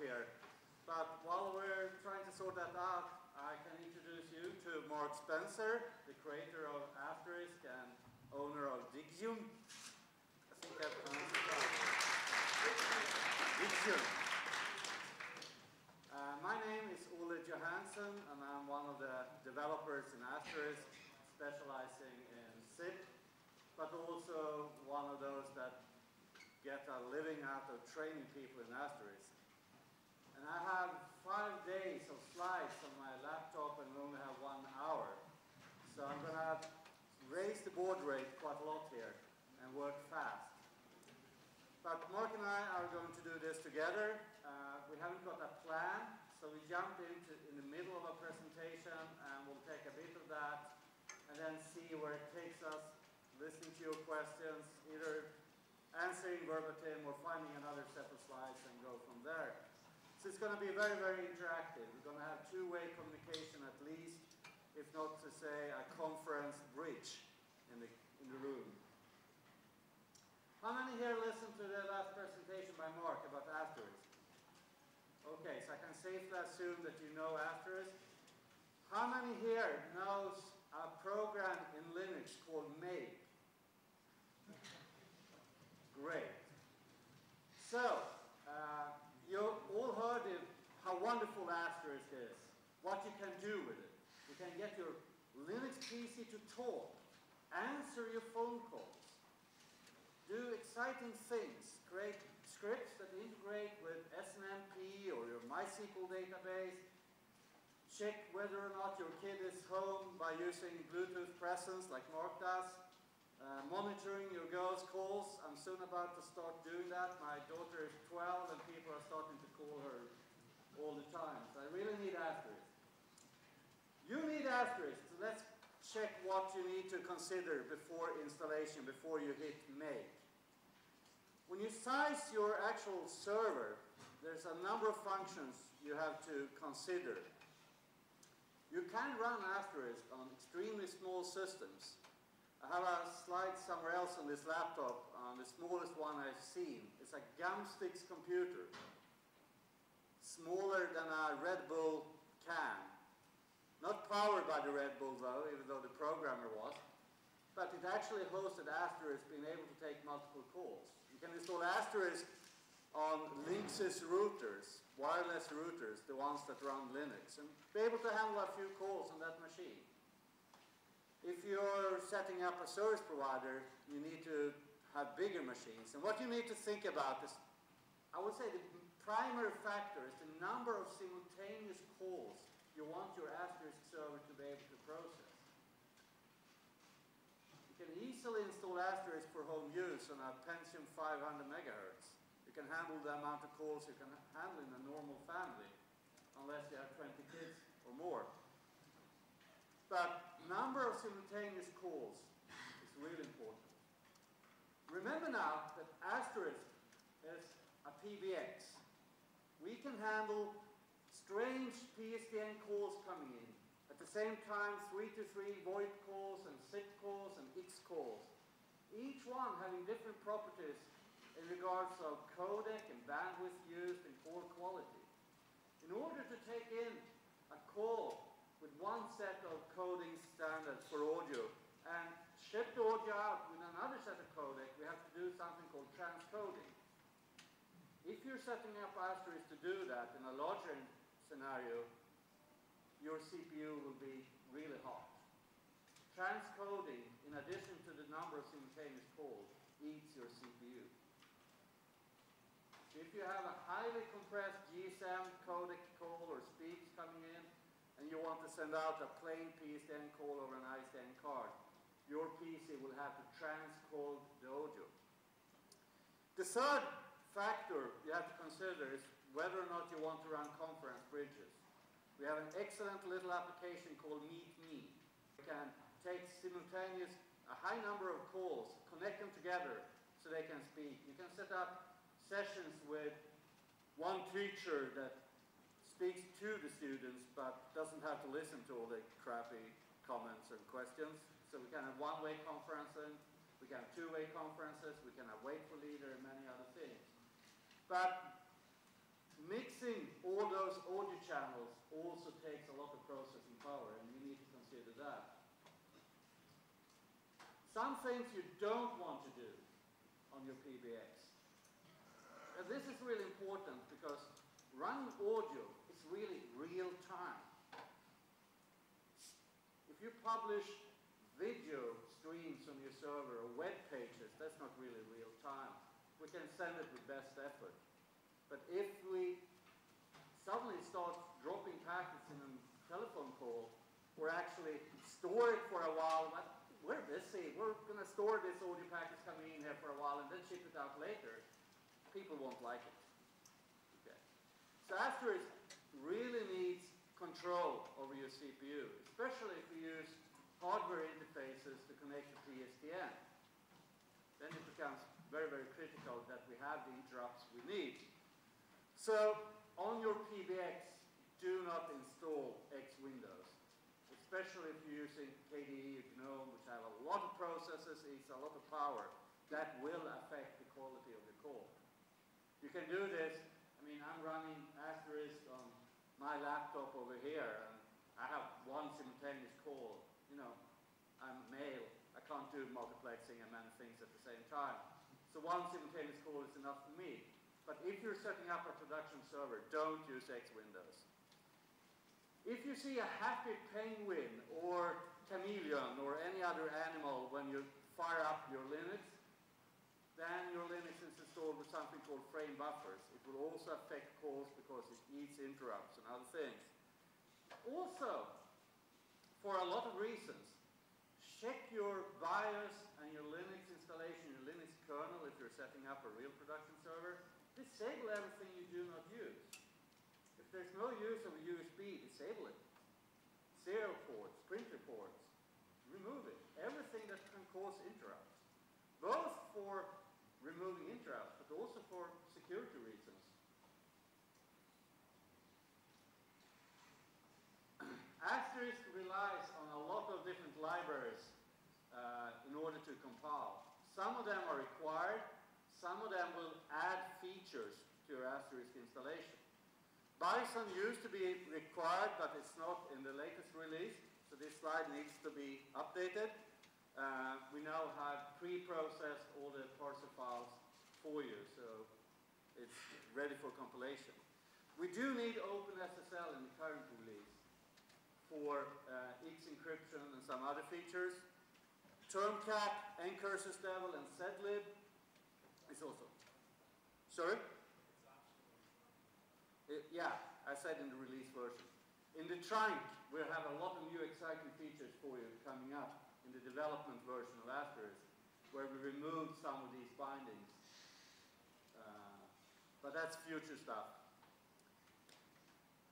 here. But while we're trying to sort that out, I can introduce you to Mark Spencer, the creator of Asterisk and owner of Digium. I think I pronounced it right. Digium. Uh, my name is Olle Johansson, and I'm one of the developers in Asterisk, specializing in SIP, but also one of those that get a living out of training people in Asterisk. And I have five days of slides on my laptop and we only have one hour. So I'm going to raise the baud rate quite a lot here and work fast. But Mark and I are going to do this together. Uh, we haven't got a plan, so we jump into in the middle of a presentation and we'll take a bit of that and then see where it takes us, listening to your questions, either answering verbatim or finding another set of slides and go from there. So it's going to be very, very interactive. We're going to have two-way communication at least, if not to say a conference bridge in the, in the room. How many here listened to the last presentation by Mark about Asterisk? Okay, so I can safely assume that you know Asterisk. How many here knows a program in Linux called Make? Great. So, uh, you all heard of how wonderful Asterisk is, what you can do with it. You can get your Linux PC to talk, answer your phone calls, do exciting things, create scripts that integrate with SNMP or your MySQL database, check whether or not your kid is home by using Bluetooth presence like Mark does, uh, monitoring your girls' calls. I'm soon about to start doing that. My daughter is 12 and people are starting to call her all the time. So I really need Asterisk. You need Asterisk. So let's check what you need to consider before installation, before you hit make. When you size your actual server, there's a number of functions you have to consider. You can run Asterisk on extremely small systems. I have a slide somewhere else on this laptop, um, the smallest one I've seen. It's a Gumstix computer, smaller than a Red Bull can. Not powered by the Red Bull though, even though the programmer was. But it actually hosted Asterisk being able to take multiple calls. You can install Asterisk on Linksys routers, wireless routers, the ones that run Linux, and be able to handle a few calls on that machine. If you're setting up a service provider, you need to have bigger machines. And what you need to think about is, I would say the primary factor is the number of simultaneous calls you want your Asterisk server to be able to process. You can easily install Asterisk for home use on a Pentium 500 megahertz You can handle the amount of calls you can handle in a normal family, unless you have 20 kids or more. But number of simultaneous calls is really important. Remember now that asterisk is a PBX. We can handle strange PSTN calls coming in. At the same time, 3 to 3 VoIP calls and SIP calls and IAX calls. Each one having different properties in regards of codec and bandwidth used and call quality. In order to take in a call with one set of coding standards for audio and ship the audio out with another set of codec, we have to do something called transcoding. If you're setting up Asterisk to do that in a larger scenario, your CPU will be really hot. Transcoding, in addition to the number of simultaneous calls, eats your CPU. If you have a highly compressed GSM codec call or speech coming in, you want to send out a plain PSTN call over an ISDN card, your PC will have to transcode the audio. The third factor you have to consider is whether or not you want to run conference bridges. We have an excellent little application called MeetMe. We can take simultaneous, a high number of calls, connect them together so they can speak. You can set up sessions with one teacher that speaks to the students but doesn't have to listen to all the crappy comments and questions. So we can have one-way conferencing, we can have two-way conferences, we can have wait for leader and many other things. But mixing all those audio channels also takes a lot of processing power and you need to consider that. Some things you don't want to do on your PBX. And this is really important because running audio is really real time. If you publish video streams on your server or web pages, that's not really real time. We can send it with best effort. But if we suddenly start dropping packets in a telephone call, or actually store it for a while, we're busy, we're going to store this audio packets coming in here for a while and then ship it out later, people won't like it. Okay. So Asterisk really needs control over your CPU, especially if you use hardware interfaces to connect to PSTN. Then it becomes very, very critical that we have the interrupts we need. So on your PBX, do not install X Windows, especially if you're using KDE or GNOME, which have a lot of processes, it's a lot of power. That will affect the quality of the call. You can do this, I mean, I'm running Asterisk on my laptop over here, and I have one simultaneous call. You know, I'm male, I can't do multiplexing and many things at the same time. So one simultaneous call is enough for me. But if you're setting up a production server, don't use X Windows. If you see a happy penguin or chameleon or any other animal when you fire up your Linux, then your Linux is installed with something called frame buffers. It will also affect calls because it eats interrupts and other things. Also, for a lot of reasons, check your BIOS and your Linux installation, your Linux kernel, if you're setting up a real production server. Disable everything you do not use If there's no use of a USB, disable it. Serial ports, printer ports, remove it. Everything that can cause interrupts. Both for removing interrupts, but also for security reasons. Asterisk relies on a lot of different libraries uh, in order to compile. Some of them are required, some of them will add features to your Asterisk installation. Bison used to be required, but it's not in the latest release, so this slide needs to be updated. Uh, we now have pre-processed all the parser files for you, so it's ready for compilation. We do need OpenSSL in the current release for uh, encryption and some other features. Termcap, ncurses devel, and zlib is also. Sorry? It, yeah, I said in the release version. In the trunk, we'll have a lot of new exciting features for you coming up development version of Asterisk, where we removed some of these bindings. Uh, but that's future stuff.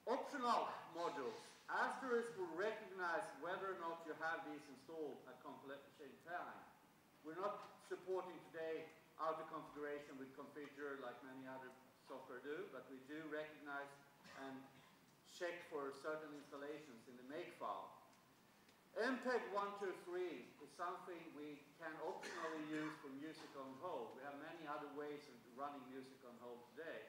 Optional modules. Asterisk will recognize whether or not you have these installed at compilation time. We're not supporting today auto configuration with configure like many other software do, but we do recognize and check for certain installations in the make file. MPEG 123 is something we can optionally use for music on hold. We have many other ways of running music on hold today.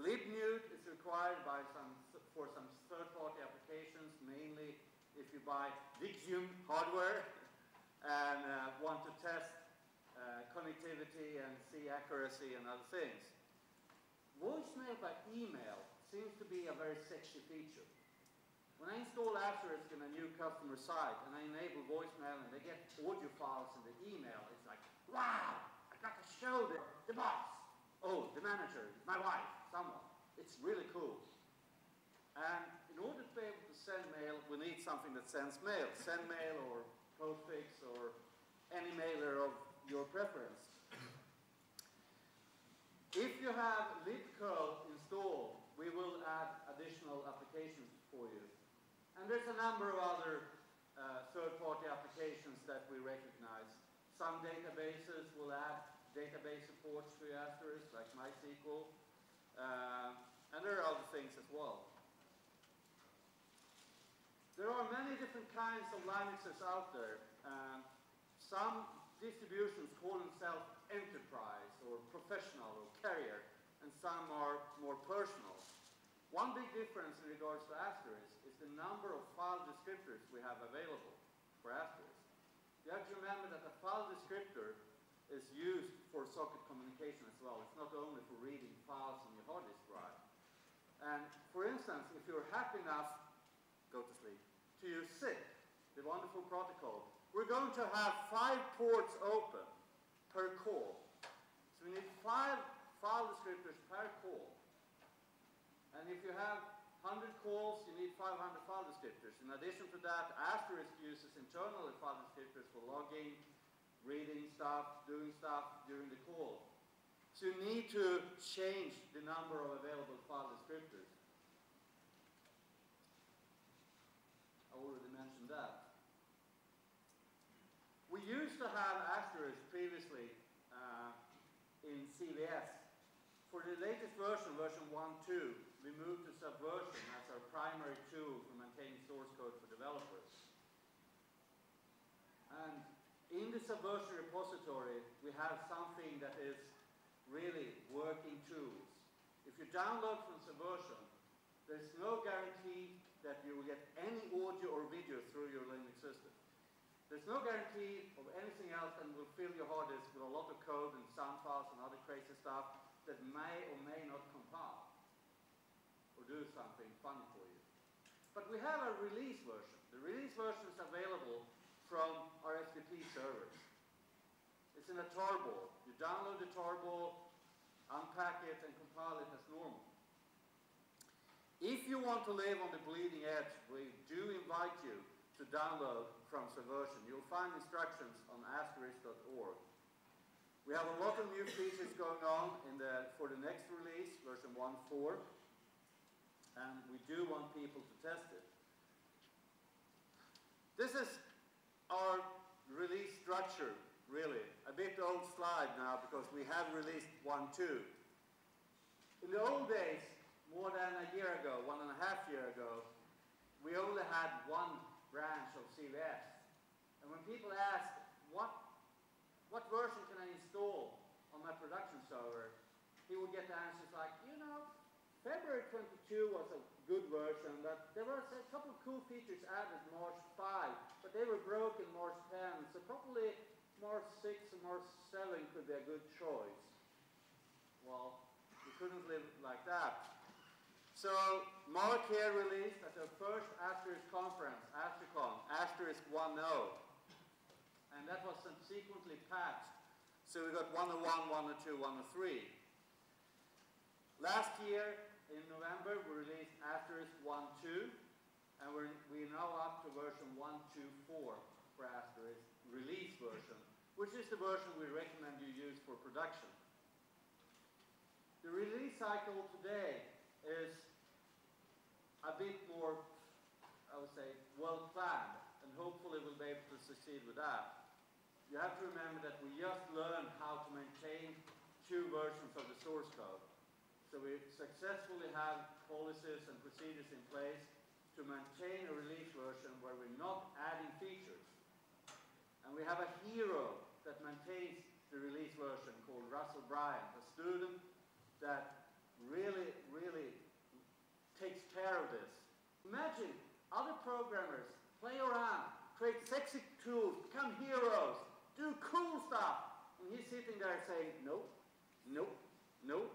libnewt is required by some, for some third-party applications, mainly if you buy Digium hardware and uh, want to test uh, connectivity and see accuracy and other things. Voicemail by email seems to be a very sexy feature. When I install Asterisk in a new customer site and I enable voicemail and they get audio files in the email, it's like, wow, I got to show the, the boss. Oh, the manager, my wife, someone. It's really cool. And in order to be able to send mail, we need something that sends mail. Sendmail or postfix or any mailer of your preference. If you have libcurl installed, we will add additional applications for you. And there's a number of other uh, third-party applications that we recognize. Some databases will add database supports to Asterisk, like MySQL. Uh, and there are other things as well. There are many different kinds of Linuxes out there. Uh, some distributions call themselves enterprise or professional or carrier, and some are more personal. One big difference in regards to Asterisk is the number of file descriptors we have available for Asterisk. you have to remember that the file descriptor is used for socket communication as well. It's not only for reading files on your hard disk drive. And for instance, if you're happy enough, go to sleep, to use SIP, the wonderful protocol, we're going to have five ports open per call. So we need five file descriptors per call. And if you have 100 calls, you need 500 file descriptors. In addition to that, Asterisk uses internal file descriptors for logging, reading stuff, doing stuff during the call. So you need to change the number of available file descriptors. I already mentioned that. We used to have Asterisk previously uh, in CVS. For the latest version, version 1.2, we moved to Subversion as our primary tool for maintaining source code for developers. And in the Subversion repository, we have something that is really working tools. If you download from Subversion, there's no guarantee that you will get any audio or video through your Linux system. There's no guarantee of anything else and will fill your hard disk with a lot of code and sound files and other crazy stuff that may or may not compile do something fun for you. But we have a release version. The release version is available from our FTP servers. It's in a tarball. You download the tarball, unpack it, and compile it as normal. If you want to live on the bleeding edge, we do invite you to download from Subversion. You'll find instructions on asterisk.org. We have a lot of new features going on the, for the next release, version 1.4, and we do want people to test it. This is our release structure, really. A bit old slide now because we have released 1.2. In the old days, more than a year ago, one and a half year ago, we only had one branch of CVS. And when people ask, what, what version can I install on my production server, he would get answers like, February 22 was a good version, but there were a couple of cool features added March 5, but they were broken March 10, so probably March 6 and March 7 could be a good choice. Well, we couldn't live like that. So Mark here released at the first Asterisk conference, Astricon, Asterisk 1.0. And that was subsequently patched. So we got 101, 102, 103. Last year, in November, we released Asterisk 1.2, and we're, we're now up to version 1.2.4 for Asterisk, release version, which is the version we recommend you use for production. The release cycle today is a bit more, I would say, well planned, and hopefully we'll be able to succeed with that. You have to remember that we just learned how to maintain two versions of the source code. So we successfully have policies and procedures in place to maintain a release version where we're not adding features. And we have a hero that maintains the release version called Russell Bryant, a student that really, really takes care of this. Imagine other programmers play around, create sexy tools, become heroes, do cool stuff. And he's sitting there saying, nope, nope, nope.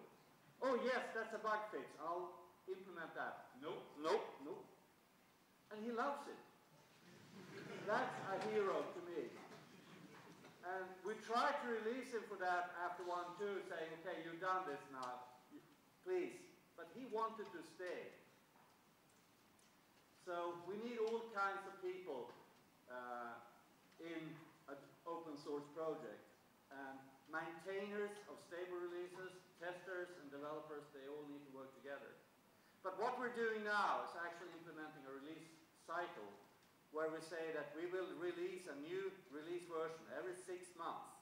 Oh yes, that's a bug fix. I'll implement that. Nope, nope, nope. And he loves it. That's a hero to me. And we tried to release him for that after one, two, saying, okay, you've done this now. Please, but he wanted to stay. So we need all kinds of people uh, in an open source project. And maintainers of stable releases, testers, and developers, they all need to work together. But what we're doing now is actually implementing a release cycle where we say that we will release a new release version every six months.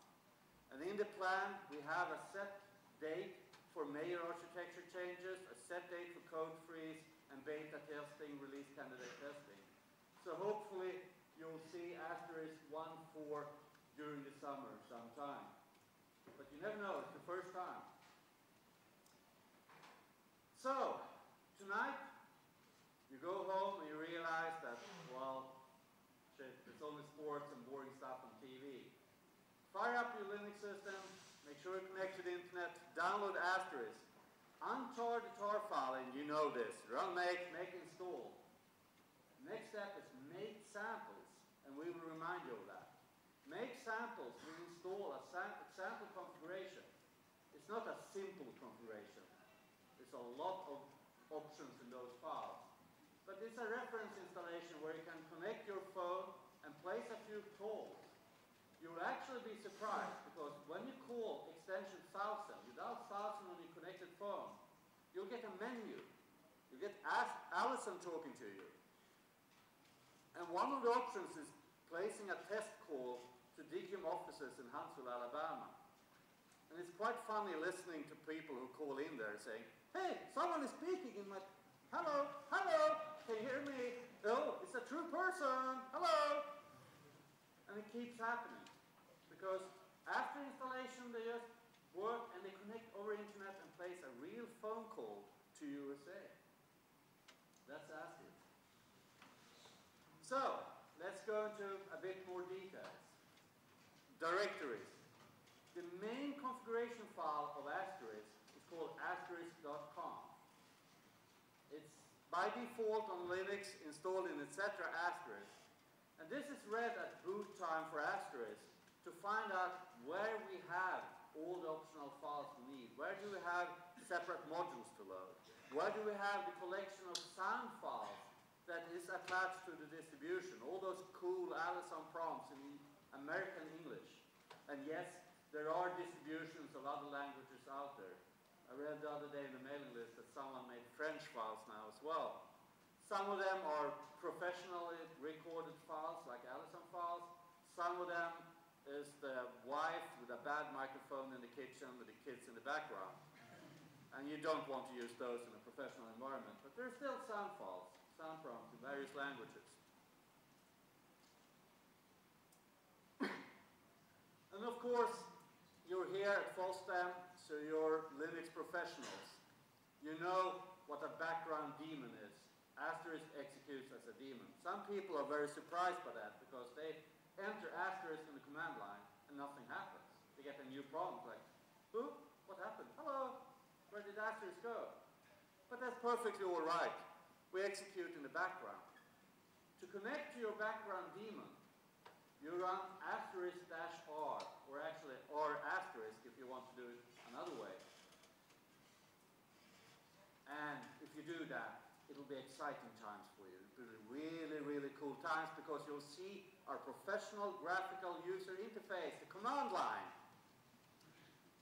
And in the plan, we have a set date for major architecture changes, a set date for code freeze, and beta testing, release candidate testing. So hopefully you'll see Asterisk 1.4 during the summer sometime. But you never know, it's the first time. So, tonight, you go home and you realize that, well, shit, it's only sports and boring stuff on TV. Fire up your Linux system, make sure you connect to the internet, download Asterisk. Untar the tar file, and you know this. Run make, make install. Next step is make samples, and we will remind you of that. Make samples will install a sam sample configuration. It's not a simple. There's a lot of options in those files. But it's a reference installation where you can connect your phone and place a few calls. You'll actually be surprised because when you call extension 1000, without 1000 on your connected phone, you'll get a menu. You get Ask Allison talking to you. And one of the options is placing a test call to Digium offices in Huntsville, Alabama. And it's quite funny listening to people who call in there saying, hey, someone is speaking in my, hello, hello, can you hear me? Oh, it's a true person, hello. And it keeps happening. Because after installation, they just work and they connect over internet and place a real phone call to USA. That's ASCII. So, let's go into a bit more details. Directories. The main configuration file of Asterisk is called asterisk.conf. It's by default on Linux installed in etc. asterisk. And this is read at boot time for asterisk to find out where we have all the optional files we need. Where do we have separate modules to load? Where do we have the collection of sound files that is attached to the distribution? All those cool Allison prompts in American English. And yes, there are distributions of other languages out there. I read the other day in the mailing list that someone made French files now as well. Some of them are professionally recorded files, like Allison files. Some of them is the wife with a bad microphone in the kitchen with the kids in the background. And you don't want to use those in a professional environment. But there are still sound files, sound prompts in various languages. and of course, you're here at FOSDEM, so you're Linux professionals. You know what a background daemon is. Asterisk executes as a daemon. Some people are very surprised by that because they enter asterisk in the command line and nothing happens. They get a new prompt like, who? What happened? Hello? Where did asterisk go? But that's perfectly all right. We execute in the background. To connect to your background daemon, you run asterisk dash R, or actually rasterisk if you want to do it another way. And if you do that, it'll be exciting times for you. It'll be really, really cool times because you'll see our professional graphical user interface, the command line.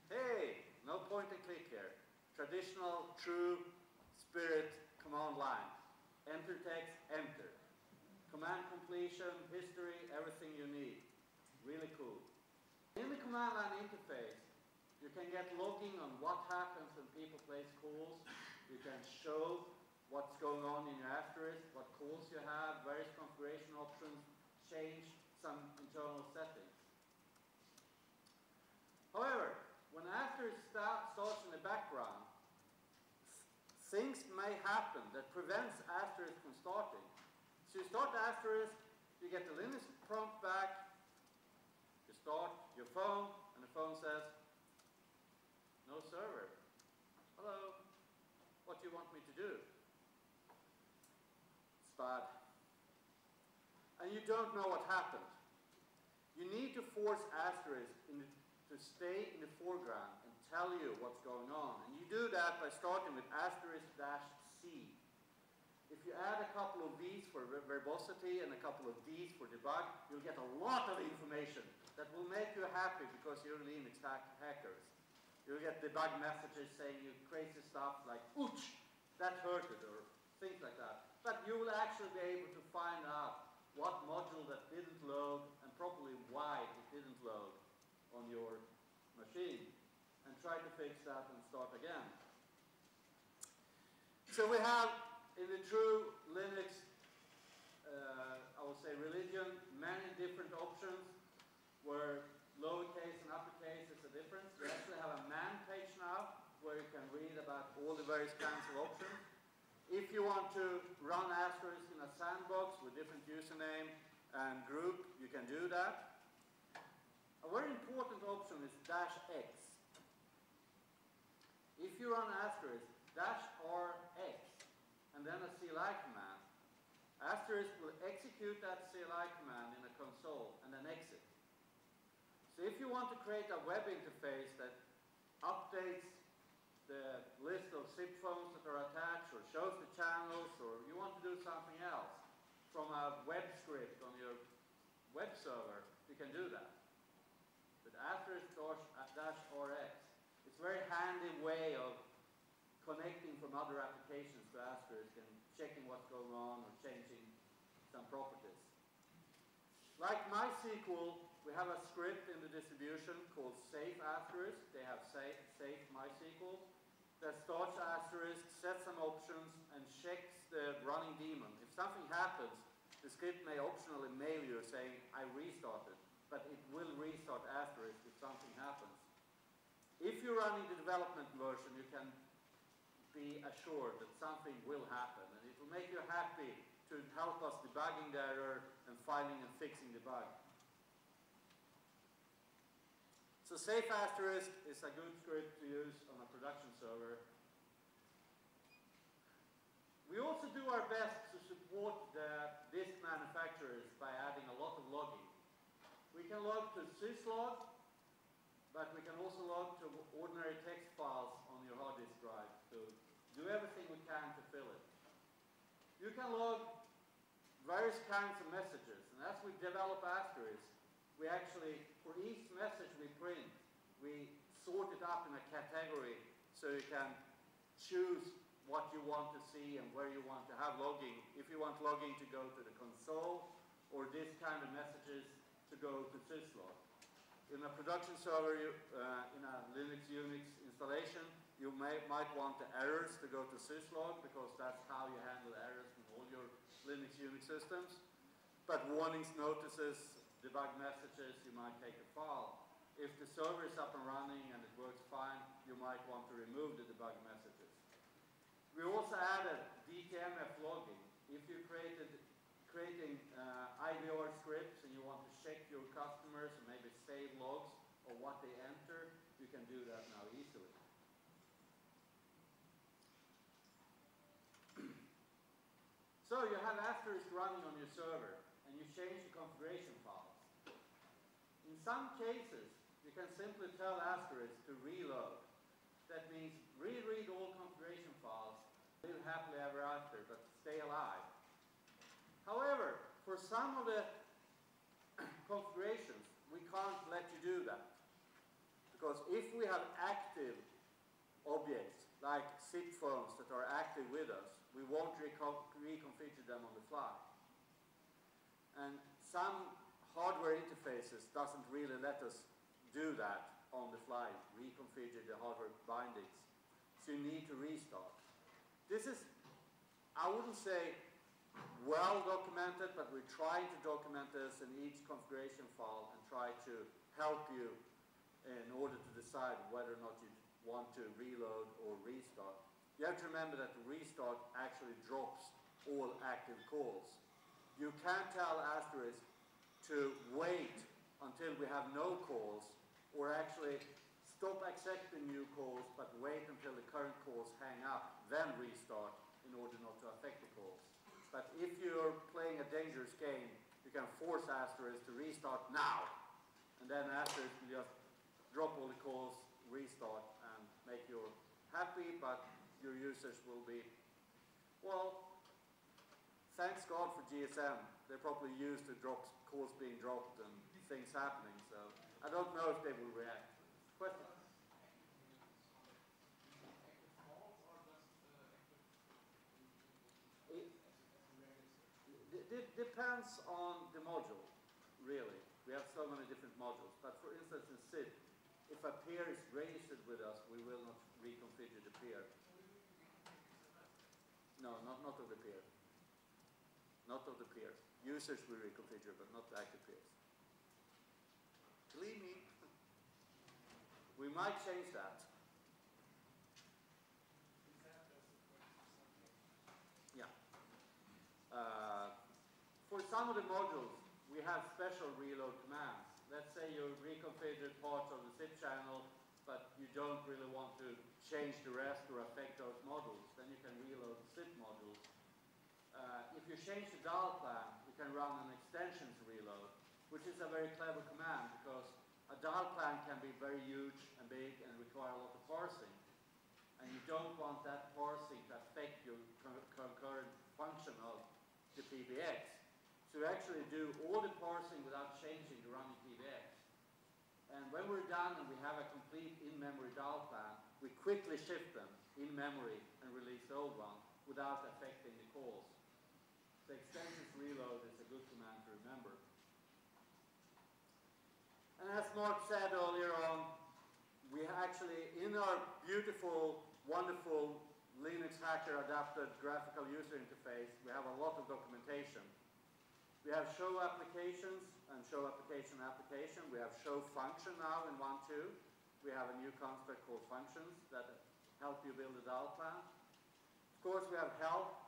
Hey, no point and click here. Traditional, true, spirit command line. Enter text, enter. Command completion, history, everything you need. Really cool. In the command line interface, you can get logging on what happens when people place calls. You can show what's going on in your asterisk, what calls you have, various configuration options, change some internal settings. However, when asterisk start, starts in the background, things may happen that prevents asterisk from starting. So you start asterisk, you get the Linux prompt back, you start your phone, and the phone says, no server. Hello, what do you want me to do? It's bad. And you don't know what happened. You need to force asterisk the, to stay in the foreground and tell you what's going on. And you do that by starting with asterisk dash C. If you add a couple of V's for verbosity and a couple of D's for debug, you'll get a lot of information that will make you happy because you're Linux hack hackers. You'll get debug messages saying you crazy stuff like, ouch, that hurted, or things like that. But you will actually be able to find out what module that didn't load and probably why it didn't load on your machine and try to fix that and start again. So we have in the true Linux, uh, I would say religion, many different options where lowercase and uppercase difference. We actually have a man page now where you can read about all the various kinds of options. If you want to run asterisk in a sandbox with different username and group, you can do that. A very important option is dash X. If you run asterisk dash RX and then a CLI command, asterisk will execute that CLI command in a console and then exit. So if you want to create a web interface that updates the list of SIP phones that are attached or shows the channels or you want to do something else from a web script on your web server, you can do that. But asterisk dash, RX, it's a very handy way of connecting from other applications to asterisk and checking what's going on or changing some properties. Like MySQL, we have a script in the distribution called safe asterisk. They have safe, safe MySQL that starts asterisk, sets some options, and checks the running daemon. If something happens, the script may optionally mail you saying, I restarted, but it will restart asterisk if something happens. If you're running the development version, you can be assured that something will happen, and it will make you happy to help us debugging the error and finding and fixing the bug. So safe asterisk is a good script to use on a production server. We also do our best to support the disk manufacturers by adding a lot of logging. We can log to syslog, but we can also log to ordinary text files on your hard disk drive to do everything we can to fill it. You can log various kinds of messages, and as we develop asterisk, we actually, for each message we print, we sort it up in a category so you can choose what you want to see and where you want to have logging. If you want logging to go to the console or this kind of messages to go to syslog. In a production server, you, uh, in a Linux Unix installation, you may, might want the errors to go to syslog because that's how you handle errors in all your Linux Unix systems. But warnings, notices, debug messages, you might take a file. If the server is up and running and it works fine, you might want to remove the debug messages. We also added DTMF logging. If you created creating uh, IVR scripts and you want to check your customers and maybe save logs or what they enter, you can do that now easily. so you have asterisk running on your server and you change the configuration some cases, you can simply tell asterisk to reload. That means reread all configuration files, live happily ever after, but stay alive. However, for some of the configurations, we can't let you do that. Because if we have active objects, like SIP phones that are active with us, we won't reconfigure them on the fly. And some hardware interfaces doesn't really let us do that on the fly, reconfigure the hardware bindings. So you need to restart. This is, I wouldn't say well documented, but we're trying to document this in each configuration file and try to help you in order to decide whether or not you want to reload or restart. You have to remember that the restart actually drops all active calls. You can't tell asterisk to wait until we have no calls or actually stop accepting new calls but wait until the current calls hang up, then restart in order not to affect the calls. But if you're playing a dangerous game, you can force asterisk to restart now. And then asterisk will just drop all the calls, restart, and make you happy, but your users will be, well, thanks God for GSM. They're probably used to drops, calls being dropped and things happening. So I don't know if they will react. Question? It, depends on the module, really. We have so many different modules. But for instance, in SIP, if a peer is registered with us, we will not reconfigure the peer. No, not, not of the peer. Not of the peers. Users we reconfigure, but not like the peers. Believe me, we might change that. Yeah. Uh, for some of the modules, we have special reload commands. let's say you reconfigured parts of the SIP channel, but you don't really want to change the rest or affect those modules, then you can reload the SIP modules. Uh, if you change the dial plan, you can run an extensions reload, which is a very clever command because a dial plan can be very huge and big and require a lot of parsing. And you don't want that parsing to affect your concurrent function of the PBX. So you actually do all the parsing without changing the running PBX. And when we're done and we have a complete in-memory dial plan, we quickly shift them in memory and release the old one without affecting the calls. So extensions reload is a good command to remember. And as Mark said earlier on, we actually, in our beautiful wonderful Linux Hacker adapted graphical user interface, we have a lot of documentation. We have show applications and show application application. We have show function now in 1.2. We have a new construct called functions that help you build a dial plan. Of course, we have help,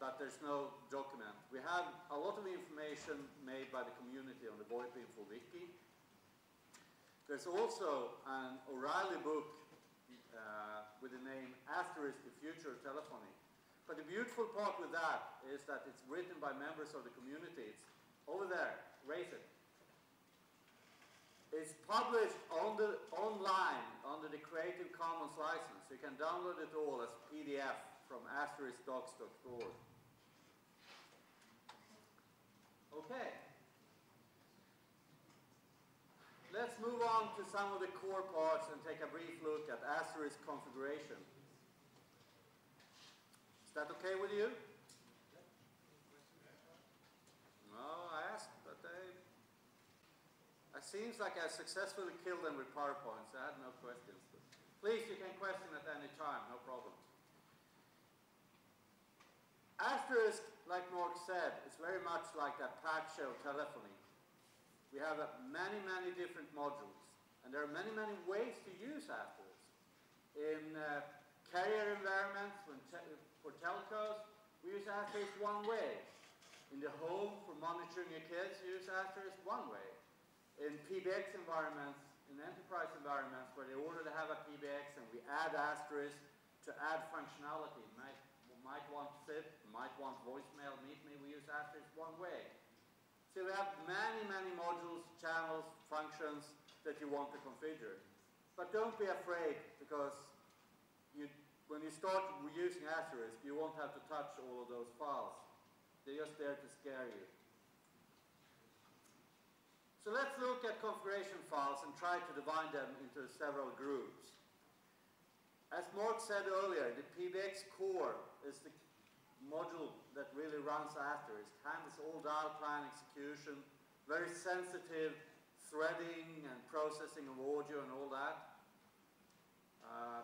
but there's no document. We have a lot of information made by the community on the VoIP Info Wiki. There's also an O'Reilly book uh, with the name "After Asterisk the Future of Telephony. But the beautiful part with that is that it's written by members of the community. It's over there, raise it. It's published on the, online under the Creative Commons license. You can download it all as PDF from asteriskdocs.org. Okay. Let's move on to some of the core parts and take a brief look at asterisk configuration. Is that okay with you? No, Aster, David. It seems like I successfully killed them with PowerPoints. I had no questions. Please, you can question at any time, no problem. Asterisk, like Mark said, it's very much like that patch show telephony. We have uh, many, many different modules, and there are many, many ways to use Asterisk. In uh, carrier environments, te for telcos, we use Asterisk one way. In the home, for monitoring your kids, you use Asterisk one way in PBX environments, in enterprise environments where they order to have a PBX and we add asterisk to add functionality. Might, might want to SIP, might want voicemail, meet me, we use asterisk one way. So we have many, many modules, channels, functions that you want to configure. But don't be afraid because you, when you start using asterisk, you won't have to touch all of those files. They're just there to scare you. So let's look at configuration files and try to divide them into several groups. As Mark said earlier, the PBX core is the module that really runs after. It handles all dial plan execution, very sensitive threading and processing of audio and all that. Uh,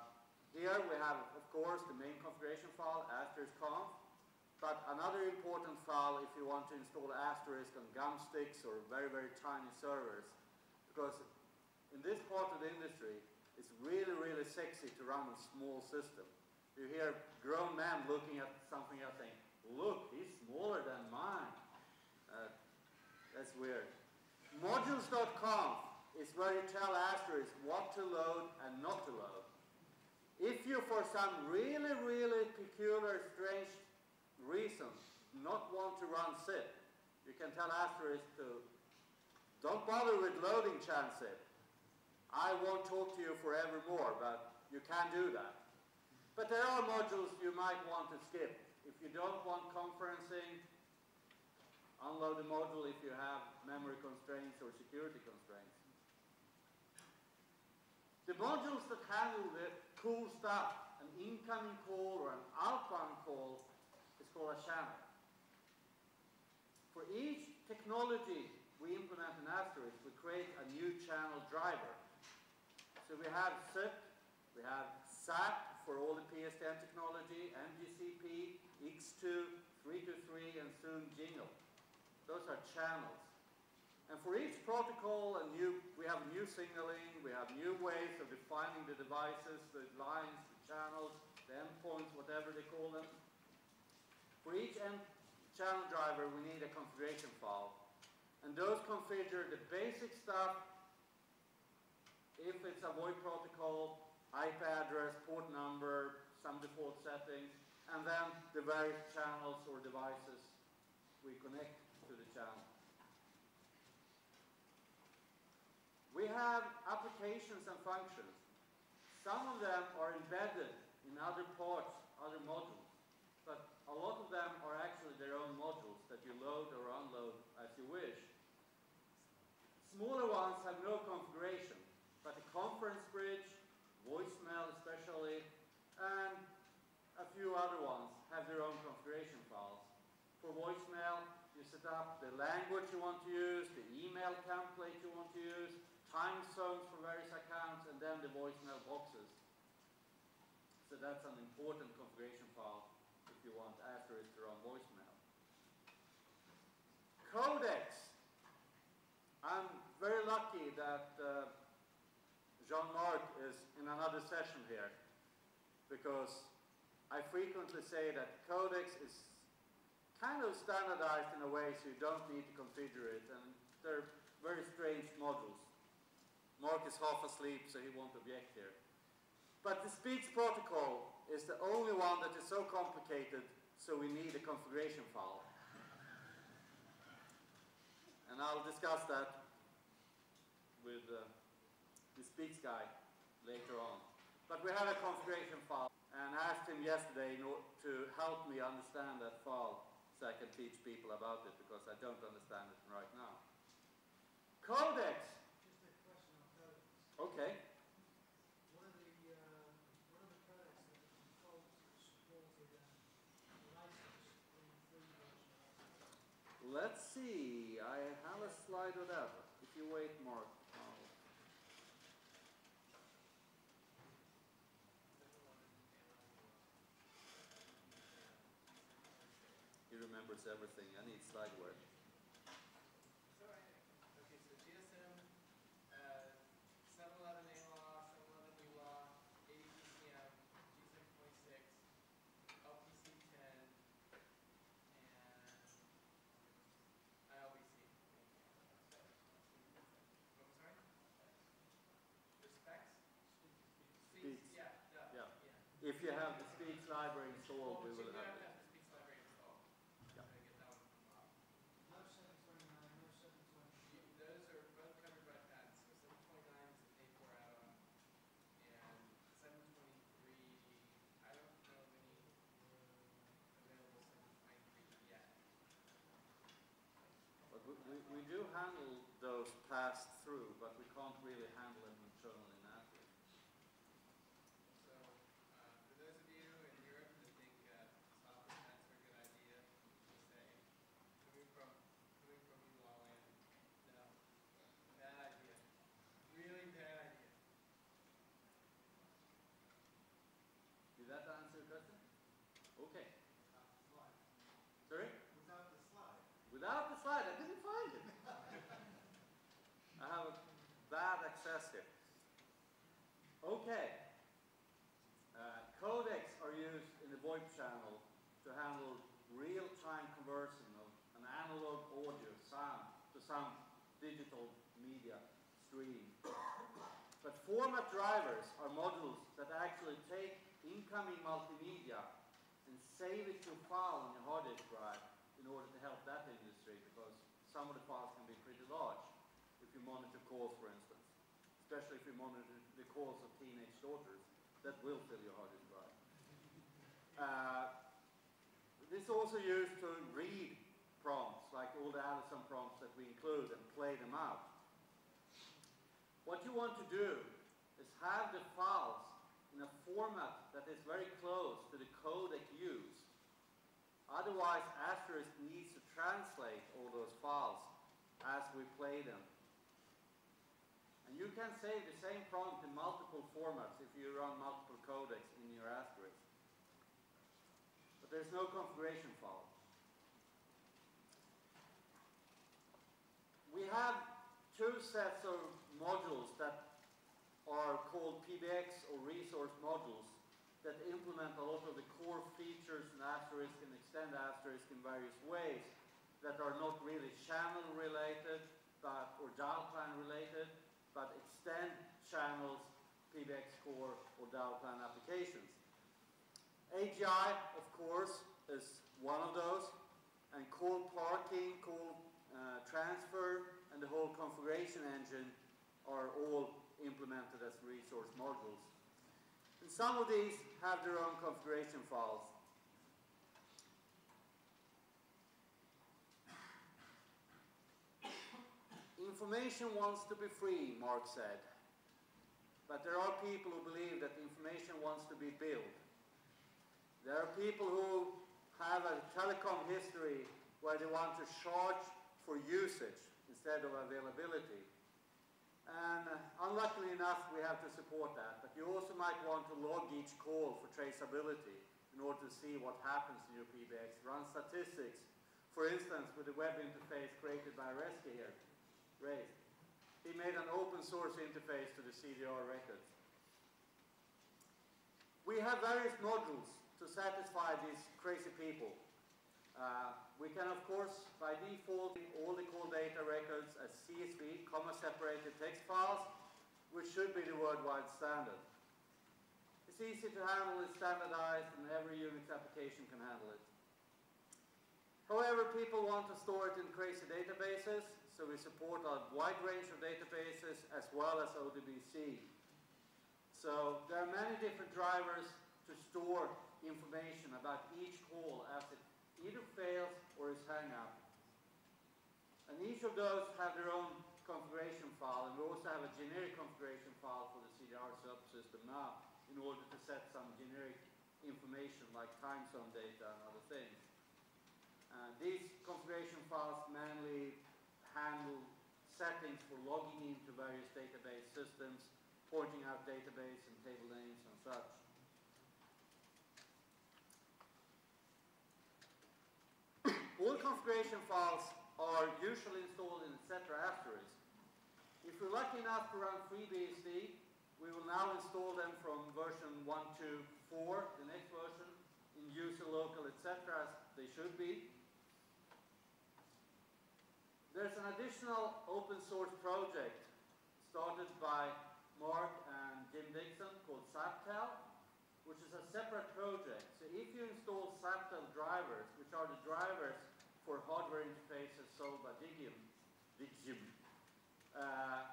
here we have, of course, the main configuration file, asterisk conf. But another important file if you want to install Asterisk on gum sticks or very, very tiny servers, because in this part of the industry, it's really, really sexy to run a small system. You hear a grown men looking at something else saying, look, he's smaller than mine. Uh, that's weird. Modules.conf is where you tell Asterisk what to load and not to load. If you, for some really, really peculiar, strange reason not want to run SIP, you can tell Asterisk to don't bother with loading ChanSIP. I won't talk to you forevermore, but you can do that. But there are modules you might want to skip. If you don't want conferencing, unload the module if you have memory constraints or security constraints. The modules that handle the cool stuff, an incoming call or an outbound call, is called a channel. For each technology we implement an asterisk, we create a new channel driver. So we have SIP, we have Zap for all the PSTN technology, MGCP, IAX2, 323, and soon Jingle. Those are channels. And for each protocol, a new, we have new signaling, we have new ways of defining the devices, the lines, the channels, the endpoints, whatever they call them. For each end channel driver, we need a configuration file. And those configure the basic stuff, if it's a VoIP protocol, IP address, port number, some default settings, and then the various channels or devices we connect to the channel. We have applications and functions. Some of them are embedded in other parts, other modules, but a lot of them are actually their own modules that you load or unload as you wish. Smaller ones have no configuration, but the conference bridge, voicemail especially, and a few other ones have their own configuration files. For voicemail, you set up the language you want to use, the email template you want to use, time zones for various accounts, and then the voicemail boxes. So that's an important configuration file if you want after it's asterisk around voicemail. Codecs. I'm very lucky that uh, Jean-Marc is in another session here because I frequently say that codecs is kind of standardized in a way so you don't need to configure it and they're very strange modules. Mark is half asleep, so he won't object here. But the Speex protocol is the only one that is so complicated, so we need a configuration file. And I'll discuss that with uh, the Speex guy later on. But we have a configuration file and asked him yesterday to help me understand that file so I can teach people about it because I don't understand it right now. Codecs Okay. One of the, uh, one of the products that the supported uh, license in free version. Let's see. I have a slide of that. If you wait, Mark. Remembers everything. I need slide work. So, I- okay, so GSM, uh, seven eleven A law, seven eleven U law, eighty PCM, G seven point six, LPC ten, and ILBC. What, sorry? The specs? Speex. Yeah, duh, Yeah. yeah. If you have the Speex library installed, we Oh, so will you have have it. the Speex library installed. Yeah. Gotta get that one from Bob. No seven twenty-nine, no seven twenty. You- Those are both covered by patents, so seven twenty-nine is a paid for add-on, and seven twenty-three, I don't know of any available seven twenty-three yet. But we, do handle those passed through, but we can't really handle them internally in Apple. So, uh, for those of you in Europe that think, uh, software patents are a good idea, just say, coming from, coming from you all in, no, bad idea, really bad idea. Did that answer your question? Okay. Slide. Sorry? Without the slide. Without the slide, I didn't find it. I have a Okay. Uh, codecs are used in the VoIP channel to handle real-time conversion of an analog audio sound to some digital media stream. But format drivers are modules that actually take incoming multimedia and save it to a file on your hard disk drive in order to help that industry because some of the files can be pretty large if you monitor calls, for instance, especially if you monitor the calls of teenage daughters, that will fill your hard disk drive. Uh, this is also used to read prompts, like all the Allison prompts that we include and play them out. What you want to do is have the files in a format that is very close to the codec used. Otherwise, Asterisk needs to translate all those files as we play them. You can save the same prompt in multiple formats if you run multiple codecs in your asterisk. But there's no configuration file. We have two sets of modules that are called PBX or resource modules that implement a lot of the core features in asterisk and extend asterisk in various ways that are not really channel related but, or dial plan related, but extend channels, PBX core or dial plan applications. AGI, of course, is one of those, and call parking, call uh, transfer, and the whole configuration engine are all implemented as resource modules. And some of these have their own configuration files. Information wants to be free, Mark said. But there are people who believe that information wants to be built. There are people who have a telecom history where they want to charge for usage instead of availability. And uh, unluckily enough, we have to support that. But you also might want to log each call for traceability in order to see what happens in your PBX, run statistics. For instance, with the web interface created by Reski here, Ray, he made an open source interface to the CDR records. We have various modules to satisfy these crazy people. Uh, we can, of course, by default, all the call data records as CSV, comma-separated text files, which should be the worldwide standard. It's easy to handle, it's standardized, and every Unix application can handle it. However, people want to store it in crazy databases, so we support a wide range of databases as well as ODBC. So there are many different drivers to store information about each call as it either fails or is hung up. And each of those have their own configuration file, and we also have a generic configuration file for the CDR subsystem now in order to set some generic information like time zone data and other things. Uh, these configuration files mainly handle settings for logging into various database systems, pointing out database and table names and such. All configuration files are usually installed in etc asterisk. If we're lucky enough to run FreeBSD, we will now install them from version 1 to 4, the next version, in user local etc as they should be. There's an additional open source project started by Mark and Jim Dixon called Zaptel, which is a separate project. So if you install Zaptel drivers, which are the drivers for hardware interfaces sold by Digium, Digium uh,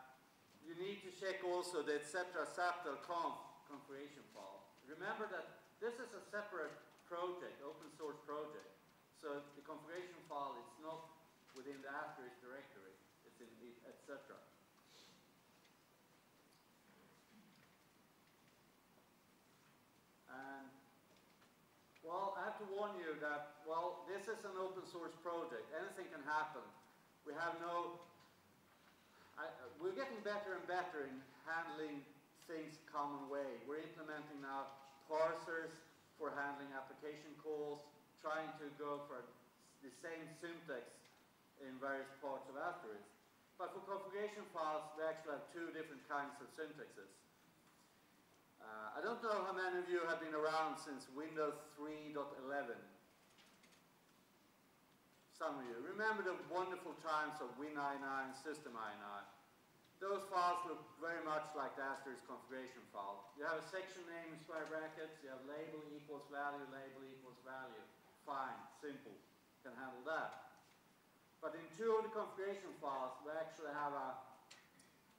you need to check also the etc Zaptel conf configuration file. Remember that this is a separate project, open source project. So the configuration file is not within the asterisk directory. It's in the etc. And well, I have to warn you that well, this is an open source project. Anything can happen. We have no. I, we're getting better and better in handling things common way. We're implementing now parsers for handling application calls, trying to go for the same syntax in various parts of Asterisk. But for configuration files, we actually have two different kinds of syntaxes. Uh, I don't know how many of you have been around since Windows 3.11. Some of you. Remember the wonderful times of Win99, System.ini. Those files look very much like the asterisk configuration file. You have a section name in square brackets, you have label equals value, label equals value. Fine, simple, can handle that. But in two of the configuration files, we actually have a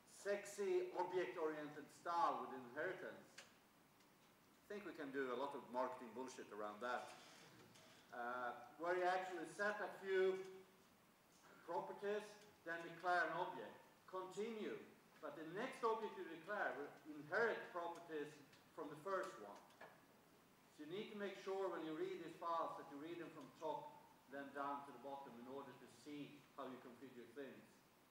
sexy object-oriented style with inheritance. I think we can do a lot of marketing bullshit around that. Uh, where you actually set a few properties, then declare an object. Continue, but the next object you declare will inherit properties from the first one. So you need to make sure when you read these files that you read them from top, then down to the bottom in order to see how you configure things.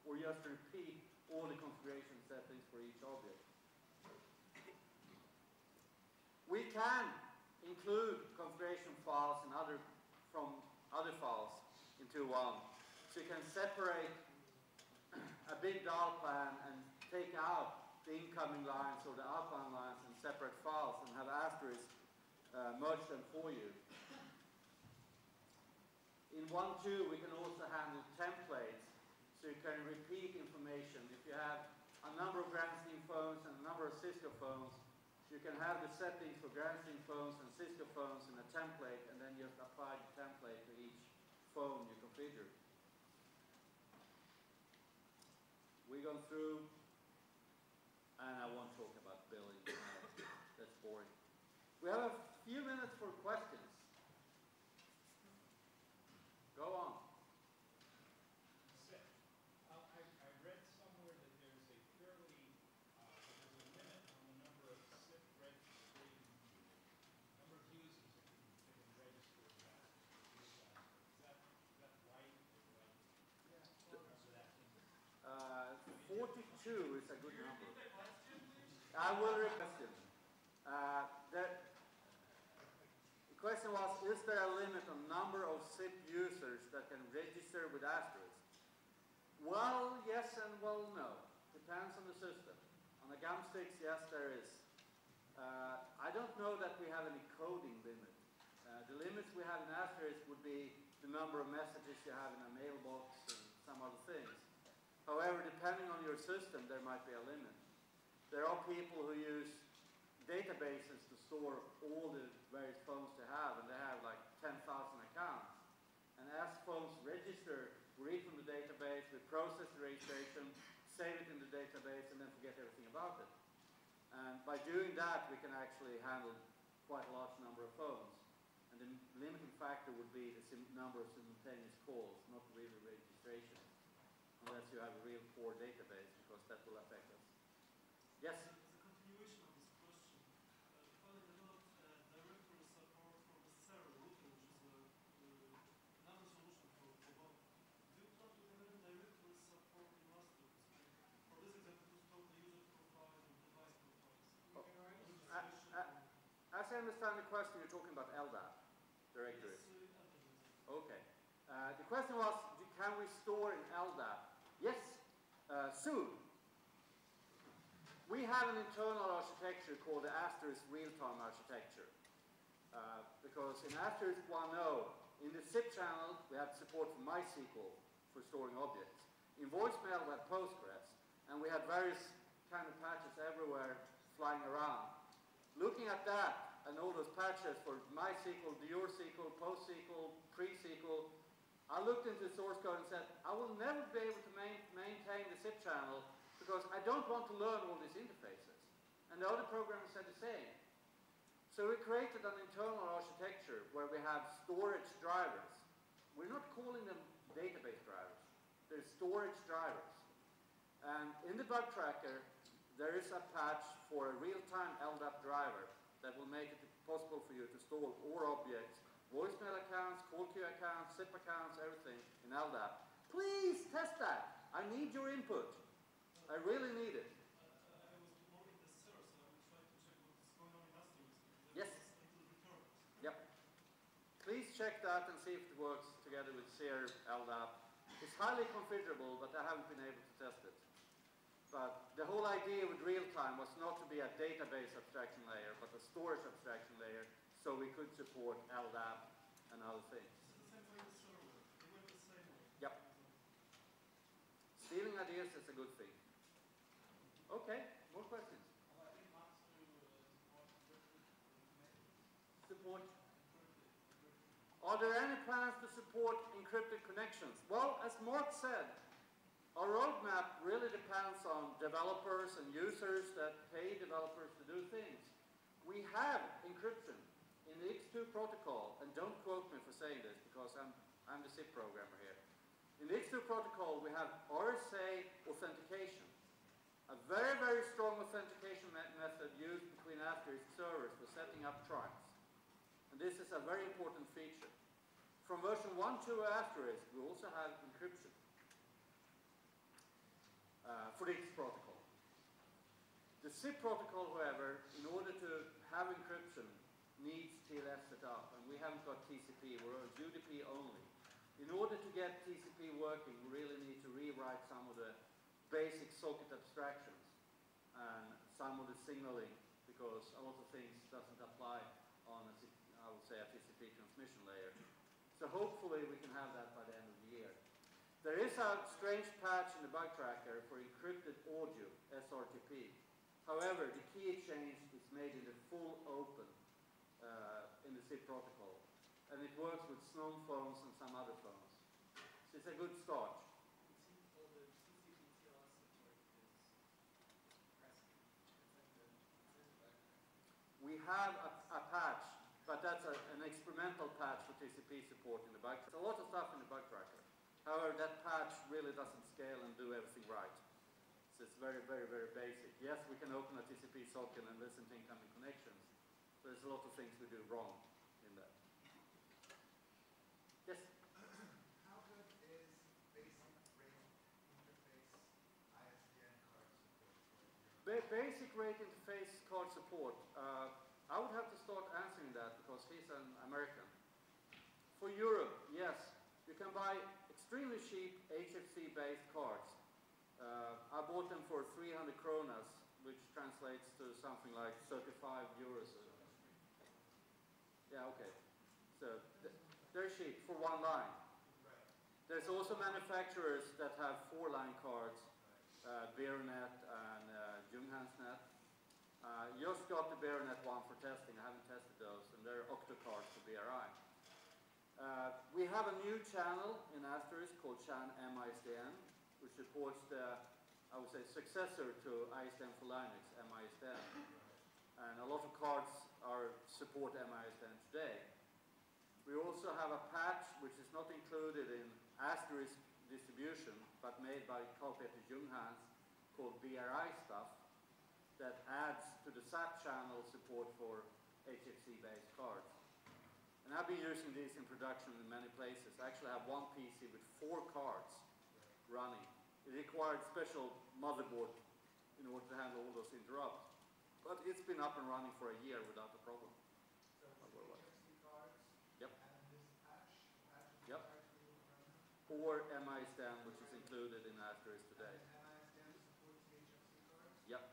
or just repeat all the configuration settings for each object. We can include configuration files and other from other files into one. So you can separate a big dial plan and take out the incoming lines or the outbound lines in separate files and have asterisk uh, merge them for you. In one 1.2 we can also handle templates so you can repeat information. If you have a number of Grandstream phones and a number of Cisco phones, you can have the settings for Grandstream phones and Cisco phones in a template and then just apply the template to each phone you configure. We've gone through, and I won't talk about billing, that's boring. We have a few minutes for questions. Go on. SIP. Uh, I, I read somewhere that there's a fairly, uh, there's a limit on the number of SIP registration, number of users that can, that can register as Is that, is that right? Or do I remember that 42 is a good number. I will request it. Uh, the, the question was, is there a limit on number of SIP users that can register with asterisk? Well, yes and well, no. Depends on the system. On the Gumstix, yes, there is. Uh, I don't know that we have any coding limit. Uh, the limits we have in asterisk would be the number of messages you have in a mailbox and some other things. However, depending on your system, there might be a limit. There are people who use databases to store all the various phones they have, and they have like 10,000 accounts. And as phones register, read from the database, we process the registration, save it in the database, and then forget everything about it. And by doing that, we can actually handle quite a large number of phones. And the limiting factor would be the number of simultaneous calls, not really registration. Unless you have a real poor database, because that will affect us. Yes? As a continuation of this question, uh, developed uh, directory support for the server routing, which is a, uh, another solution for. Do you plan to directory support in Rust? For this example, to store the user profiles and device profiles. We can already Uh, Registration uh, and- As I understand the question, you're talking about LDAP directory. Yes, uh. Okay. Uh, the question was, do- can we store in LDAP? Yes, uh, soon. We have an internal architecture called the Asterisk real-time architecture. Uh, because in Asterisk 1.0, in the SIP channel, we have support for MySQL for storing objects. In voicemail, we have Postgres, and we have various kind of patches everywhere flying around. Looking at that and all those patches for MySQL, DureSQL, PostSQL, pre-SQL, I looked into the source code and said, I will never be able to main, maintain the SIP channel because I don't want to learn all these interfaces. And the other programmers said the same. So we created an internal architecture where we have storage drivers. We're not calling them database drivers. They're storage drivers. And in the bug tracker, there is a patch for a real-time LDAP driver that will make it possible for you to store all objects, voicemail accounts, call queue accounts, SIP accounts, everything in LDAP. Please test that. I need your input. I really need it. Yes. Yep. Please check that and see if it works together with SEER LDAP. It's highly configurable, but I haven't been able to test it. But the whole idea with real-time was not to be a database abstraction layer, but a storage abstraction layer, so we could support LDAP and other things. Yep. Stealing ideas is a good thing. Okay, more questions? Support Are there any plans to support encrypted connections? Well, as Mark said, our roadmap really depends on developers and users that pay developers to do things. We have encryption the IAX2 protocol, and don't quote me for saying this because I'm, I'm the SIP programmer here. In the IAX2 protocol, we have RSA authentication, a very, very strong authentication me- method used between Asterisk servers for setting up trunks. And this is a very important feature. From version 1 to Asterisk, we also have encryption. uh, for this protocol. The SIP protocol, however, in order to have encryption, needs TLS set up, and we haven't got TCP, we're on UDP only. In order to get TCP working, we really need to rewrite some of the basic socket abstractions and some of the signaling, because a lot of things doesn't apply on, a, I would say, a TCP transmission layer. So hopefully we can have that by the end of the year. There is a strange patch in the bug tracker for encrypted audio, SRTP. However, the key exchange is made in the full open uh, in the SIP protocol, and it works with SNOM phones and some other phones. So it's a good start. It seems all the TCP TLS support is pressing. It's like the, it's in the background. We have a, a patch, but that's a, an experimental patch for TCP support in the bug. There's a lot of stuff in the bug tracker. However, that patch really doesn't scale and do everything right. So it's very, very, very basic. Yes, we can open a TCP socket and listen to incoming connections. There's a lot of things we do wrong in that. Yes? How good is basic rate interface ISDN card support? Ba- basic rate interface card support. Uh, I would have to start answering that because he's an American. For Europe, yes, you can buy extremely cheap HFC-based cards. Uh, I bought them for 300 kronas, which translates to something like 35 euros. Yeah, okay. So th- they're cheap for one line. There's also manufacturers that have four-line cards, uh, beroNet and uh, Junghanns.NET. Uh, just got the beroNet one for testing. I haven't tested those, and they're octo cards for BRI. Uh, we have a new channel in Asterisk called Chan MISDN, which supports the, I would say, successor to ISDN for Linux, MISDN. And a lot of cards are support MISDN today. We also have a patch which is not included in Asterisk distribution, but made by Carl Peter Junghanns called BRI stuff that adds to the SAT channel support for HFC-based cards. And I've been using these in production in many places. I actually have one PC with four cards running. It required special motherboard in order to handle all those interrupts. But it's been up and running for a year without a problem. so it's well, well. HFC cards. Yep. And this patch, patch Yep. required to run. Or MISDN, which is included in Asterisk today. And MISDN supports HFC cards Yep,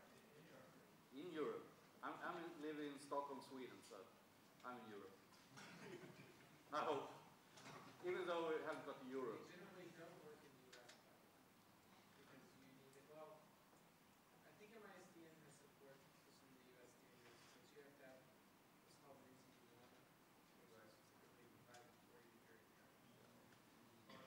in Europe. in Europe. I'm, I'm living in Stockholm, Sweden, so I'm in Europe. I hope. Even though we haven't got the euro. They generally don't work in the US, by the way, because you need it, well, I think MISDN has support for some of the US standards, but you have to have what's called an NCD one, which is typically provided for you during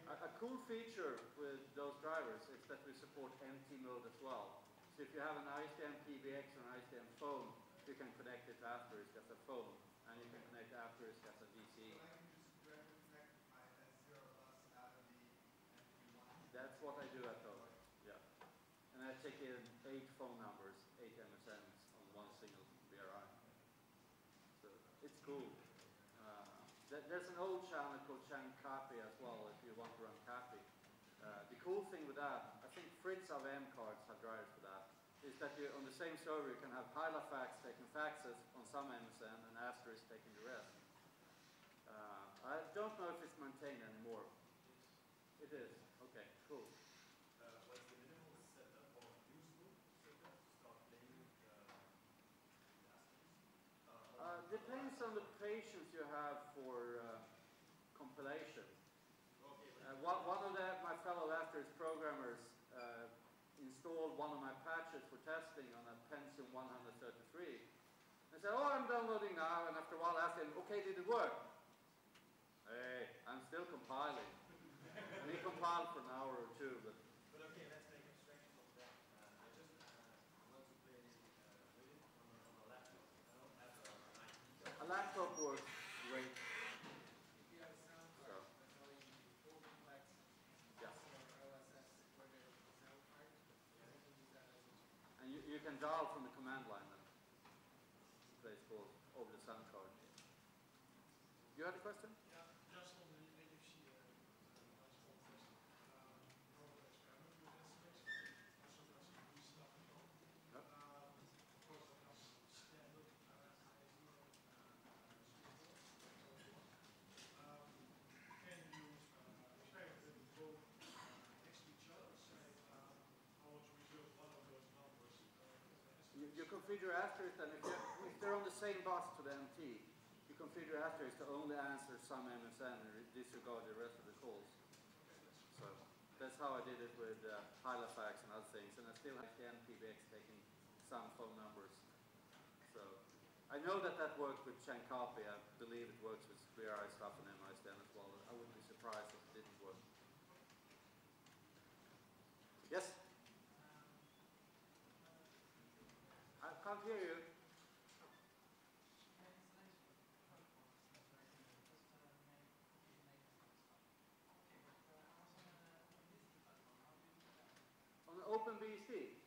your. A, cool feature with those drivers is that we support NT mode as well. So if you have an ISDN PBX or an ISDN phone, you can connect it Asterisk as a phone, and you can connect Asterisk as a So DC. I can just directly connect my S0 bus out of the MP1. That's what I do at home. Yeah. And I take in eight phone numbers, eight MSNs on one single BRI. So it's cool. Uh, there's an old channel called Chan CAPI as well if you want to run CAPI. Uh, the cool thing with that, I think Fritz AVM cards have drivers for that, is that you, on the same server you can have Hylafax taking faxes on some MSN and Asterisk taking the rest. Uh, I don't know if it's maintained anymore. It is. Okay, cool. what's the minimal setup or use loop setup to start playing with uh, Asterisk? Uh, depends on the patience you have for uh, compilation. Okay, Uh, one, one of the, my fellow programmers uh, installed one of my patches for testing on a Pentium 133. I said, oh, I'm downloading now, and after a while I asked him, okay, did it work? Hey, I'm still compiling. and he compiled for an hour or two, but But okay, let's make abstraction of that. Uh, I just uh, want to play uh, with it on a, on a laptop. I don't have a, an IT. a laptop works great. If you have a sound So. card, that's all you need, full complex, Yeah. or OSS supported sound card, and you can use that as a And you, you can dial from the command line then. Place calls over the sound card. You had a question? Ja, just on the NFC, uh, uh, nice conversation. Um, you know, the experiment with SMX configure asterisk, and if, if they're on the same bus to the MT, you configure asterisk to only answer some MSN and disregard the rest of the calls. So that's how I did it with uh, Hylafax and other things, and I still have the NPBX taking some phone numbers. So I know that that worked with chan_capi. I believe it works with BRI stuff and MISDN as well. I wouldn't be surprised if it didn't work. Yes? I can't hear you. On OpenBSD?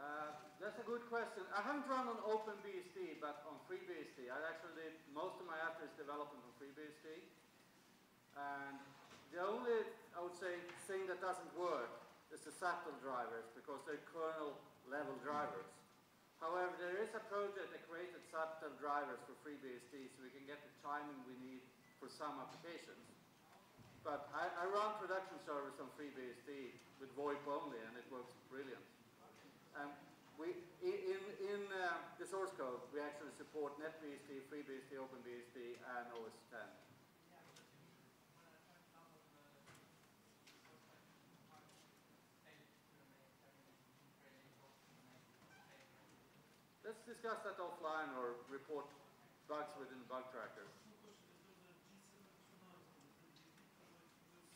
Uh, that's a good question. I haven't run on OpenBSD, but on FreeBSD. I actually did most of my Atlas development on FreeBSD. And the only, I would say, thing that doesn't work is the Zaptel drivers, because they're kernel level drivers. However, there is a project that created Zaptel drivers for FreeBSD, so we can get the timing we need for some applications. But I, I run production servers on FreeBSD with VoIP only, and it works brilliant. Um, we, in, in, in uh, the source code, we actually support NetBSD, FreeBSD, OpenBSD, and OS 10. Let's discuss that offline or report bugs within bug tracker.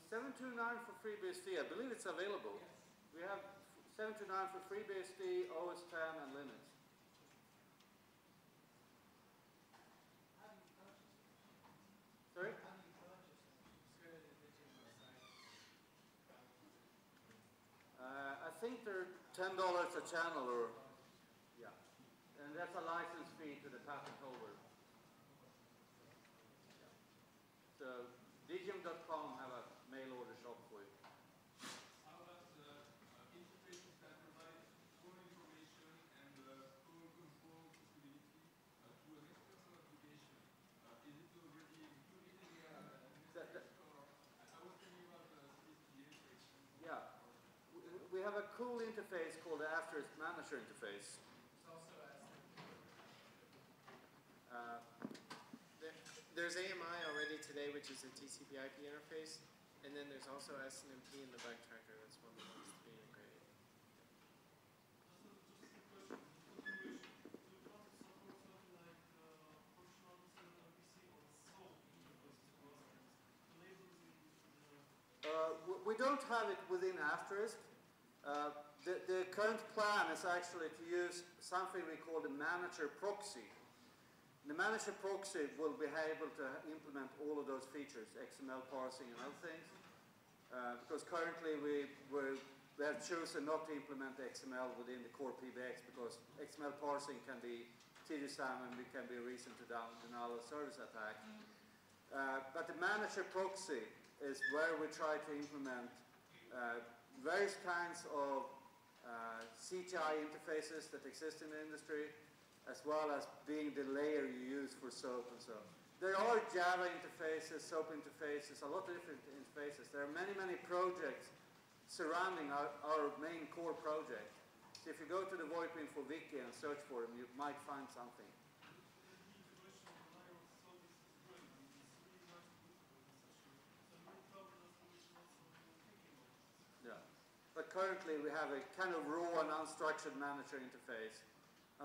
729 for FreeBSD, I believe it's available. We have 729 for FreeBSD, OS 10, and Linux. Sorry? Uh, I think they're ten dollars a channel or, that's a license fee to the patent holder. So Digium.com have a mail order shop for you. How about uh, uh, interfaces that provide information and uh, control possibility uh, to an external application? Uh, is it already included in the uh, That- that- I I was thinking about CSPA, for. Yeah. We- We have a cool interface called the Asterisk Manager interface. It's also asking. Uh, There, there's AMI already today, which is a TCP/IP interface, and then there's also SNMP in the bug tracker. That's one that wants to be integrated. Uh, we don't have it within Asterisk. Uh, the, the current plan is actually to use something we call the manager proxy. The manager proxy will be able to implement all of those features, XML parsing and other things. Uh, because currently we, we, we have chosen not to implement XML within the core PBX because XML parsing can be TDSAM and it can be a reason to down, denial of service attack. Uh, but the manager proxy is where we try to implement uh, various kinds of uh, CTI interfaces that exist in the industry, as well as being the layer you use for SOAP and so on. There are Java interfaces, SOAP interfaces, a lot of different interfaces. There are many, many projects surrounding our, our main core project. So if you go to the VoIP Info Wiki and search for them, you might find something. Yeah. But currently we have a kind of raw and unstructured manager interface.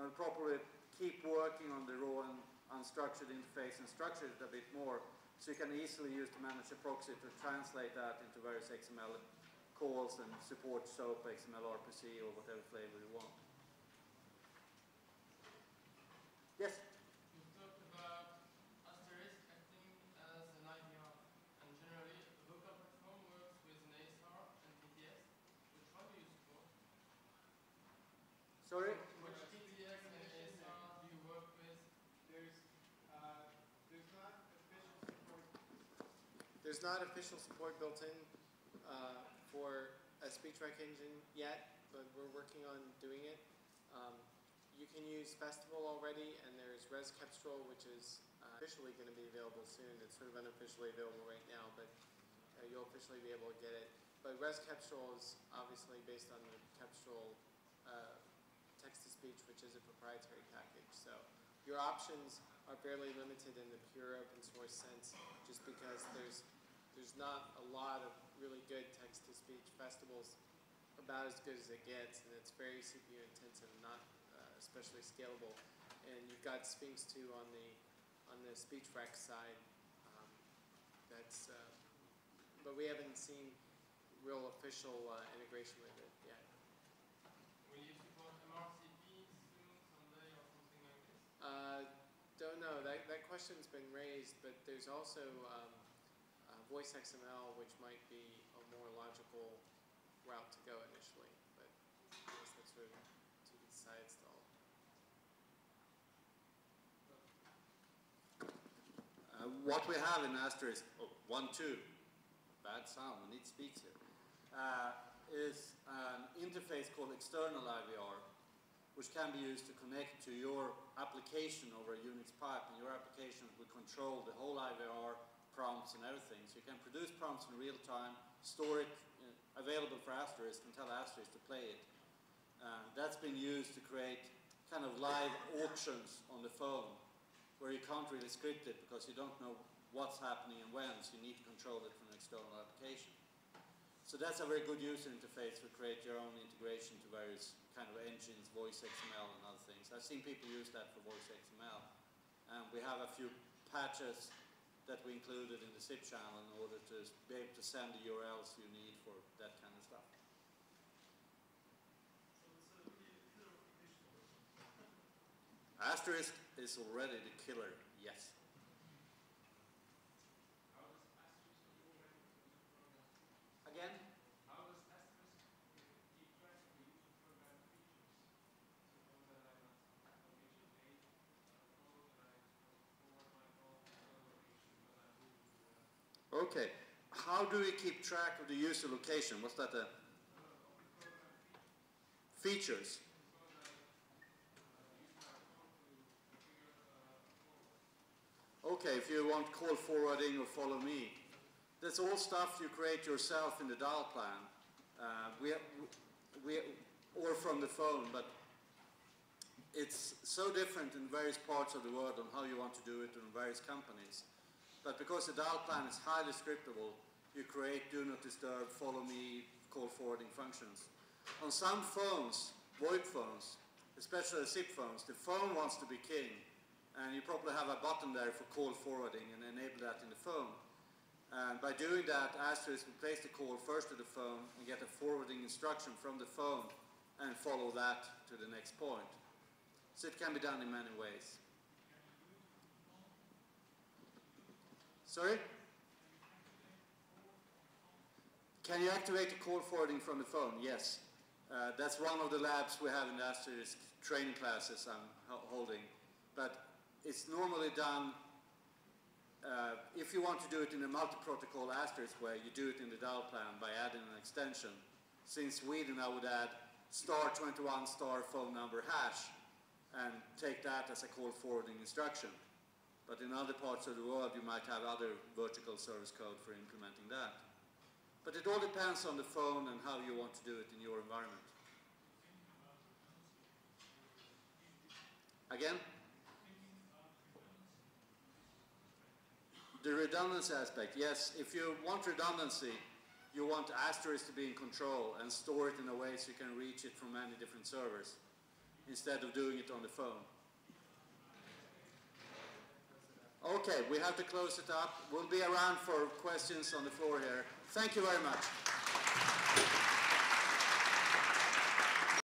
And probably keep working on the raw and unstructured interface and structure it a bit more so you can easily use the manager proxy to translate that into various XML calls and support SOAP, XML RPC or whatever flavor you want. Yes? You've talked about asterisk acting as an IVR, and generally, the local platform works with an ASR and TTS. Which one do you support? Sorry? Which TTS and ASR do you work with? There's, uh, there's not official support. There's not official support built in uh, for a speech rec engine yet, but we're working on doing it. Um, you can use Festival already, and there's Res which is uh, officially going to be available soon. It's sort of unofficially available right now, but uh, you'll officially be able to get it. But Res is obviously based on the Cepstral uh, text to text-to-speech, which is a proprietary package. So your options are fairly limited in the pure open source sense, just because there's there's not a lot of really good text-to-speech festivals, about as good as it gets, and it's very CPU intensive, and not uh, especially scalable. And you've got Sphinx 2 on the on the SpeechRec side. Um, that's uh, but we haven't seen real official uh, integration with it yet. Will you support MRCP soon, someday, or something like this? Uh, don't know. That, that question's been raised, but there's also um, voice XML, which might be a more logical route to go initially. But I guess that's sort of to be decided still. Uh, what we have in Asterisk, oh, one, two, bad sound, we need speaks here, uh, is an interface called external IVR, which can be used to connect to your application over a Unix pipe, and your application will control the whole IVR prompts and everything. So you can produce prompts in real time, store it uh, available for Asterisk, and tell Asterisk to play it. Uh, that's been used to create kind of live auctions on the phone where you can't really script it because you don't know what's happening and when, so you need to control it from an external application. So that's a very good user interface to create your own integration to various kind of engines, voice XML and other things. I've seen people use that for voice XML. And we have a few patches that we included in the SIP channel in order to be able to send the URLs you need for that kind of stuff. So it's a really killer application. Asterisk is already the killer, yes. How does Asterisk implement user program features? Again, How does Asterisk keep track of the user program features? Suppose that I'm at location A, uh, phone, and I forward my phone to another location, but I'm moving to uh, okay. How do we keep track of the user location? What's that? Uh, features. Okay, if you want call forwarding or follow me, that's all stuff you create yourself in the dial plan. Uh, we, we, or from the phone, but it's so different in various parts of the world on how you want to do it in various companies. But because the dial plan is highly scriptable, you create do not disturb, follow me, call forwarding functions. On some phones, VoIP phones, especially SIP phones, the phone wants to be king. And you probably have a button there for call forwarding and enable that in the phone. And by doing that, Asterisk will place the call first to the phone and get a forwarding instruction from the phone and follow that to the next point. So it can be done in many ways. Sorry? Can you activate the call forwarding from the phone? Yes. Uh, that's one of the labs we have in the Asterisk training classes I'm holding. But it's normally done, uh, if you want to do it in a multi-protocol Asterisk way, you do it in the dial plan by adding an extension. Since in Sweden, I would add star 21 star phone number hash and take that as a call forwarding instruction. But in other parts of the world, you might have other vertical service code for implementing that. But it all depends on the phone and how you want to do it in your environment. Again? The redundancy aspect, yes. If you want redundancy, you want asterisk to be in control and store it in a way so you can reach it from many different servers instead of doing it on the phone. Okay, we have to close it up. We'll be around for questions on the floor here. Thank you very much.